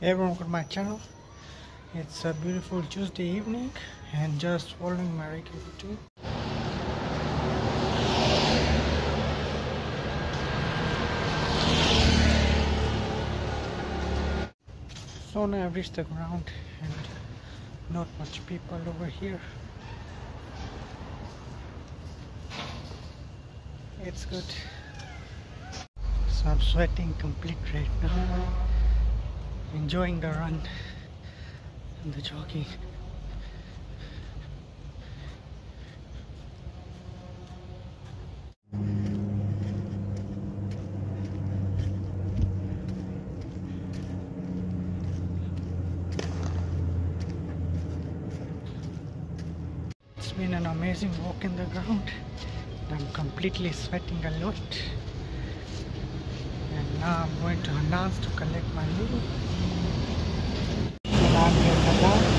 everyone on my channel. It's a beautiful tuesday evening and just following my regular routine. So now i've reached the ground and not much people over here. It's good. So i'm sweating complete right now enjoying the run and the jogging. It's been an amazing walk in the ground. I'm completely sweating a lot. And now I'm going to Anand's to collect my meal. Daniel Cabo.